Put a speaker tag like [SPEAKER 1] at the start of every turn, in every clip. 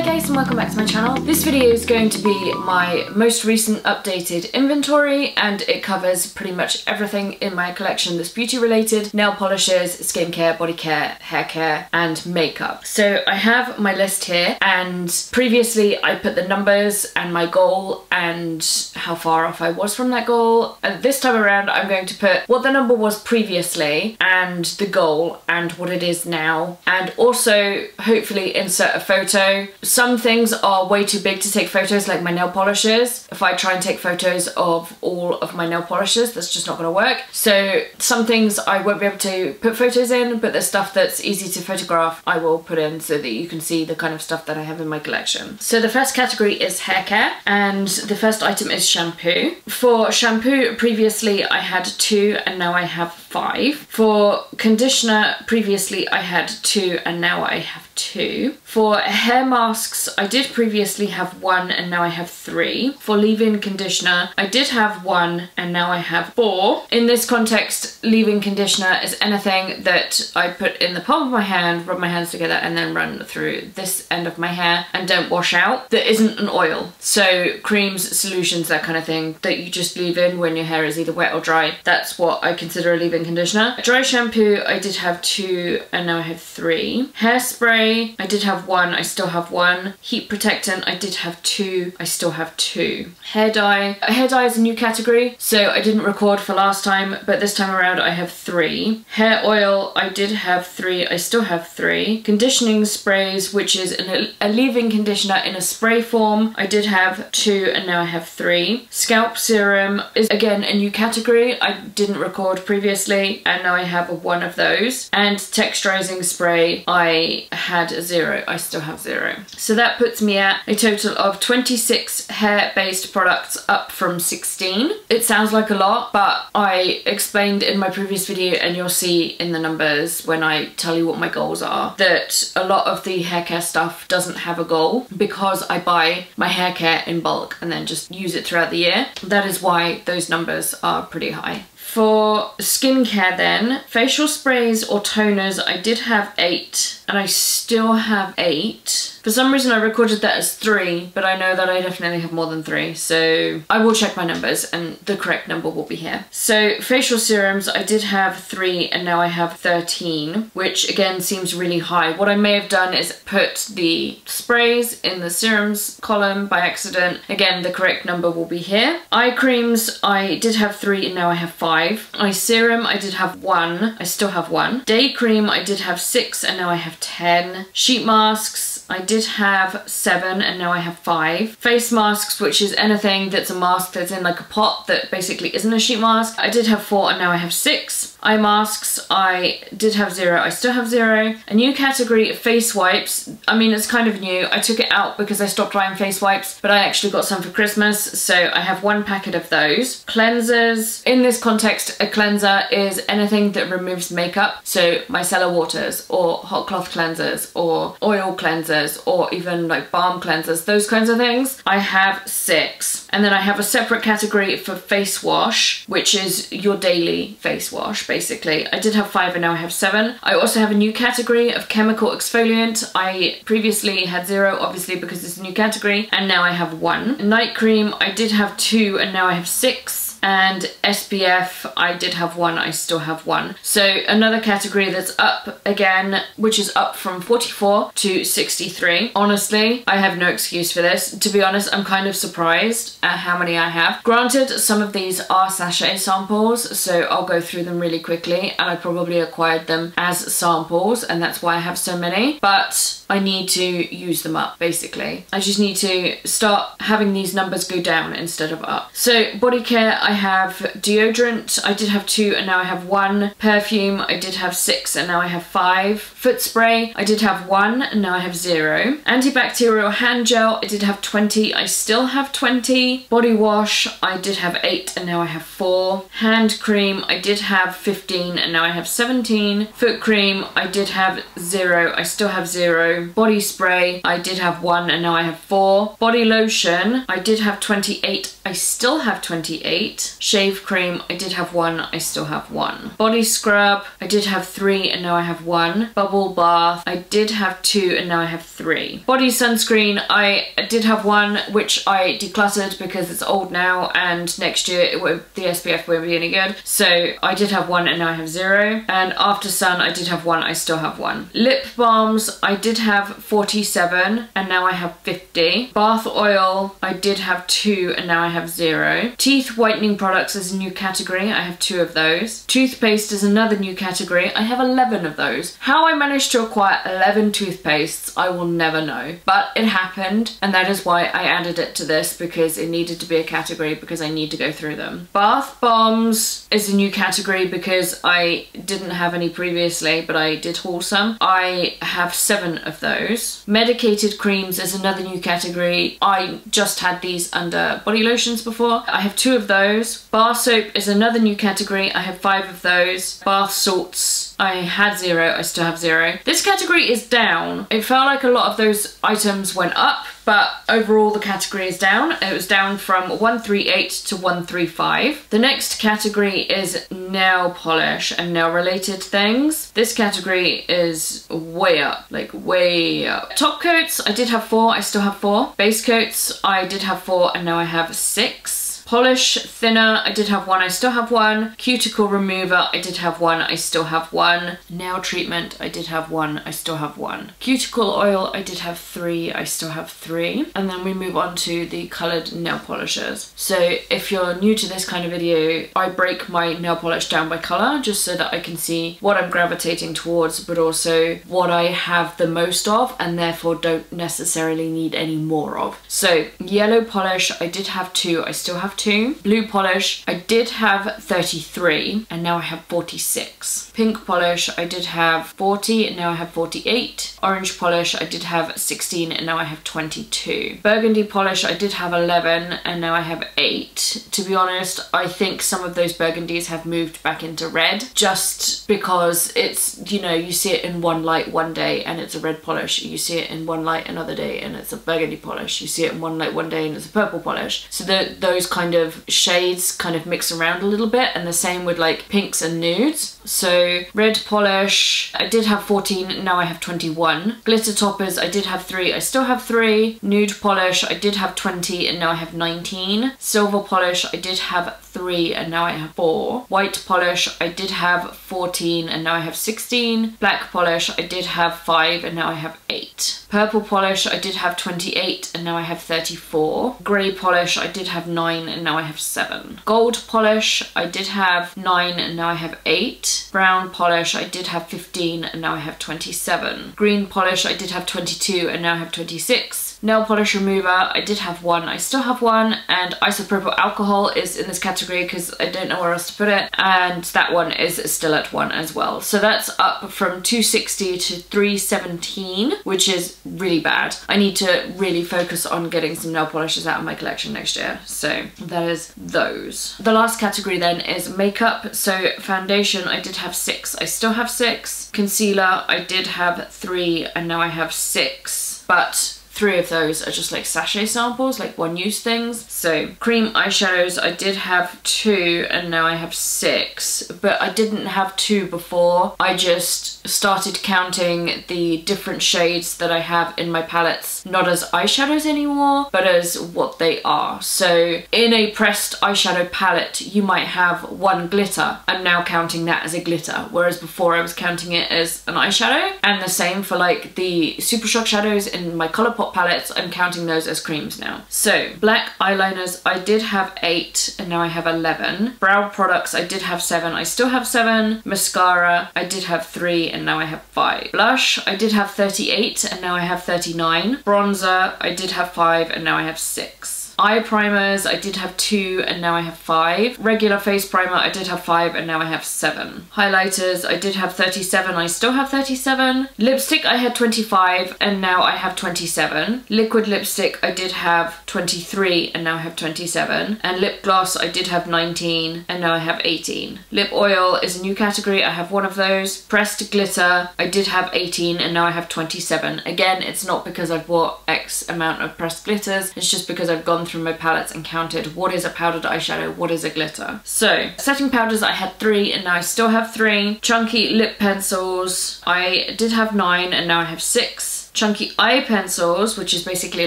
[SPEAKER 1] Hi guys and welcome back to my channel. This video is going to be my most recent updated inventory and it covers pretty much everything in my collection that's beauty related, nail polishes, skincare, body care, hair care and makeup. So I have my list here and previously I put the numbers and my goal and how far off I was from that goal. And this time around I'm going to put what the number was previously and the goal and what it is now and also hopefully insert a photo. Some things are way too big to take photos like my nail polishes. If I try and take photos of all of my nail polishes that's just not going to work. So some things I won't be able to put photos in but the stuff that's easy to photograph I will put in so that you can see the kind of stuff that I have in my collection. So the first category is hair care and the first item is shampoo. For shampoo previously I had two and now I have five. For conditioner previously I had two and now I have two. For hair masks, I did previously have one and now I have three. For leave-in conditioner, I did have one and now I have four. In this context, leave-in conditioner is anything that I put in the palm of my hand, rub my hands together and then run through this end of my hair and don't wash out that isn't an oil. So creams, solutions, that kind of thing that you just leave in when your hair is either wet or dry. That's what I consider a leave-in conditioner. Dry shampoo, I did have two and now I have three. Hairspray, I did have one, I still have one. Heat protectant, I did have two, I still have two. Hair dye, hair dye is a new category, so I didn't record for last time, but this time around I have three. Hair oil, I did have three, I still have three. Conditioning sprays, which is an, a leave-in conditioner in a spray form, I did have two and now I have three. Scalp serum is again a new category, I didn't record previously and now I have one of those. And texturizing spray, I had zero, I still have zero. So that puts me at a total of 26 hair-based products up from 16. It sounds like a lot, but I explained in my previous video and you'll see in the numbers when I tell you what my goals are, that a lot of the hair care stuff doesn't have a goal because I buy my hair care in bulk and then just use it throughout the year. That is why those numbers are pretty high. For skincare then, facial sprays or toners, I did have eight and I still have eight. For some reason I recorded that as three, but I know that I definitely have more than three, so I will check my numbers and the correct number will be here. So facial serums, I did have three and now I have 13, which again seems really high. What I may have done is put the sprays in the serums column by accident. Again, the correct number will be here. Eye creams, I did have three and now I have five. Eye serum, I did have one. I still have one. Day cream, I did have six and now I have 10. Sheet masks, I did have seven and now I have five. Face masks, which is anything that's a mask that's in like a pot that basically isn't a sheet mask. I did have four and now I have six. Eye masks, I did have zero, I still have zero. A new category, face wipes. I mean, it's kind of new. I took it out because I stopped buying face wipes, but I actually got some for Christmas, so I have one packet of those. Cleansers. In this context, a cleanser is anything that removes makeup. So micellar waters or hot cloth cleansers or oil cleansers cleansers or even like balm cleansers, those kinds of things, I have six. And then I have a separate category for face wash, which is your daily face wash, basically. I did have five and now I have seven. I also have a new category of chemical exfoliant. I previously had zero, obviously because it's a new category, and now I have one. Night cream, I did have two and now I have six and SPF I did have one I still have one. So another category that's up again which is up from 44 to 63 honestly I have no excuse for this. To be honest I'm kind of surprised at how many I have. Granted some of these are sachet samples so I'll go through them really quickly and I probably acquired them as samples and that's why I have so many. But I need to use them up basically. I just need to start having these numbers go down instead of up. So body care I have deodorant I did have two and now I have one. Perfume I did have six and now I have five. Foot spray I did have one and now I have zero. Antibacterial hand gel I did have 20 I still have 20. Body wash I did have eight and now I have four. Hand cream I did have 15 and now I have 17. Foot cream I did have zero I still have zero. Body spray, I did have one and now I have four. Body lotion, I did have 28 I still have 28. Shave cream, I did have one, I still have one. Body scrub, I did have three and now I have one. Bubble bath, I did have two and now I have three. Body sunscreen, I did have one which I decluttered because it's old now and next year the SPF won't be any good. So I did have one and now I have zero. And after sun, I did have one, I still have one. Lip balms, I did have 47 and now I have 50. Bath oil, I did have two and now I have zero. Teeth whitening products is a new category. I have two of those. Toothpaste is another new category. I have 11 of those. How I managed to acquire 11 toothpastes, I will never know. But it happened and that is why I added it to this because it needed to be a category because I need to go through them. Bath bombs is a new category because I didn't have any previously but I did haul some. I have seven of those. Medicated creams is another new category. I just had these under body before. I have two of those. Bar soap is another new category. I have five of those. Bath salts, I had zero, I still have zero. This category is down. It felt like a lot of those items went up but overall the category is down. It was down from 138 to 135. The next category is nail polish and nail related things. This category is way up, like way up. Top coats, I did have four, I still have four. Base coats, I did have four and now I have six. Polish thinner, I did have one, I still have one. Cuticle remover, I did have one, I still have one. Nail treatment, I did have one, I still have one. Cuticle oil, I did have three, I still have three. And then we move on to the coloured nail polishes. So if you're new to this kind of video, I break my nail polish down by colour just so that I can see what I'm gravitating towards, but also what I have the most of and therefore don't necessarily need any more of. So yellow polish, I did have two, I still have two. Blue polish, I did have 33 and now I have 46. Pink polish, I did have 40 and now I have 48. Orange polish, I did have 16 and now I have 22. Burgundy polish, I did have 11 and now I have 8. To be honest, I think some of those burgundies have moved back into red just because it's, you know, you see it in one light one day and it's a red polish. You see it in one light another day and it's a burgundy polish. You see it in one light one day and it's a purple polish. So the, those kind kind of shades kind of mix around a little bit and the same with like pinks and nudes. So red polish, I did have 14, now I have 21. Glitter toppers, I did have three, I still have three. Nude polish, I did have 20 and now I have 19. Silver polish, I did have three and now I have four. White polish, I did have 14 and now I have 16. Black polish, I did have five and now I have eight. Purple polish, I did have 28 and now I have 34. Grey polish, I did have nine and now I have seven. Gold polish, I did have nine and now I have eight. Brown polish, I did have 15 and now I have 27. Green polish, I did have 22 and now I have 26 nail polish remover. I did have one, I still have one, and isopropyl alcohol is in this category because I don't know where else to put it, and that one is still at one as well. So that's up from 260 to 317, which is really bad. I need to really focus on getting some nail polishes out of my collection next year, so that is those. The last category then is makeup. So foundation, I did have six, I still have six. Concealer, I did have three, and now I have six, but three of those are just like sachet samples, like one use things. So cream eyeshadows, I did have two and now I have six, but I didn't have two before. I just started counting the different shades that I have in my palettes, not as eyeshadows anymore, but as what they are. So in a pressed eyeshadow palette, you might have one glitter. I'm now counting that as a glitter, whereas before I was counting it as an eyeshadow. And the same for like the Super Shock shadows in my Colourpop palettes, I'm counting those as creams now. So black eyeliners, I did have eight and now I have 11. Brow products, I did have seven, I still have seven. Mascara, I did have three and now I have five. Blush, I did have 38 and now I have 39. Bronzer, I did have five and now I have six. Eye primers, I did have two and now I have five. Regular face primer, I did have five and now I have seven. Highlighters, I did have 37, I still have 37. Lipstick, I had 25 and now I have 27. Liquid lipstick, I did have 23 and now I have 27. And lip gloss, I did have 19 and now I have 18. Lip oil is a new category, I have one of those. Pressed glitter, I did have 18 and now I have 27. Again, it's not because I've bought X amount of pressed glitters, it's just because I've gone through my palettes and counted what is a powdered eyeshadow, what is a glitter. So, setting powders I had three and now I still have three. Chunky lip pencils, I did have nine and now I have six chunky eye pencils, which is basically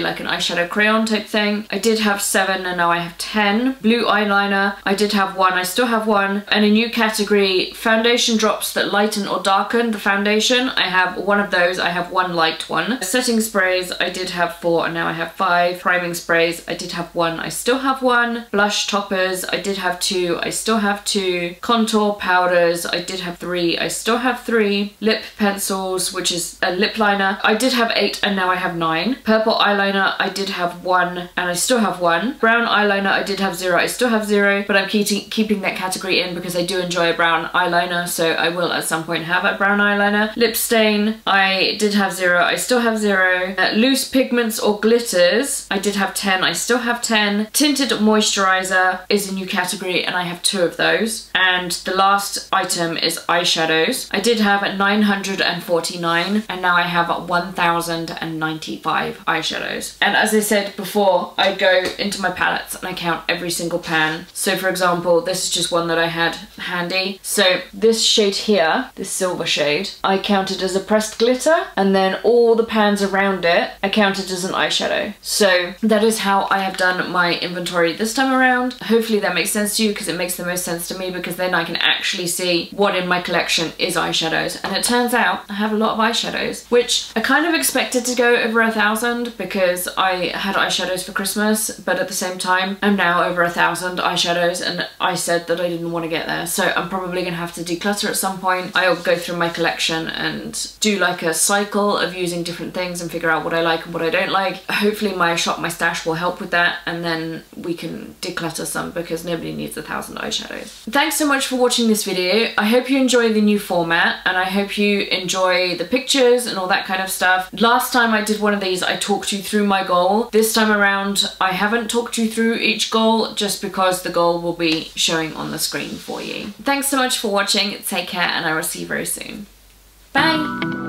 [SPEAKER 1] like an eyeshadow crayon type thing. I did have seven and now I have 10. Blue eyeliner, I did have one, I still have one. And a new category, foundation drops that lighten or darken the foundation. I have one of those, I have one light one. Setting sprays, I did have four and now I have five. Priming sprays, I did have one, I still have one. Blush toppers, I did have two, I still have two. Contour powders, I did have three, I still have three. Lip pencils, which is a lip liner, I did have eight and now I have nine. Purple eyeliner, I did have one and I still have one. Brown eyeliner, I did have zero, I still have zero, but I'm keeping keeping that category in because I do enjoy a brown eyeliner, so I will at some point have a brown eyeliner. Lip stain, I did have zero, I still have zero. Uh, loose pigments or glitters, I did have 10, I still have 10. Tinted moisturizer is a new category and I have two of those. And the last item is eyeshadows. I did have 949 and now I have 1000 1,095 eyeshadows. And as I said before, I go into my palettes and I count every single pan. So for example, this is just one that I had handy. So this shade here, this silver shade, I counted as a pressed glitter and then all the pans around it, I counted as an eyeshadow. So that is how I have done my inventory this time around. Hopefully that makes sense to you because it makes the most sense to me because then I can actually see what in my collection is eyeshadows. And it turns out I have a lot of eyeshadows, which I kind of expected to go over a thousand because I had eyeshadows for Christmas, but at the same time, I'm now over a thousand eyeshadows and I said that I didn't want to get there. So I'm probably gonna have to declutter at some point. I'll go through my collection and do like a cycle of using different things and figure out what I like and what I don't like. Hopefully my shop, my stash will help with that and then we can declutter some because nobody needs a thousand eyeshadows. Thanks so much for watching this video. I hope you enjoy the new format and I hope you enjoy the pictures and all that kind of Last time I did one of these, I talked you through my goal. This time around, I haven't talked you through each goal just because the goal will be showing on the screen for you. Thanks so much for watching, take care, and I will see you very soon. Bye!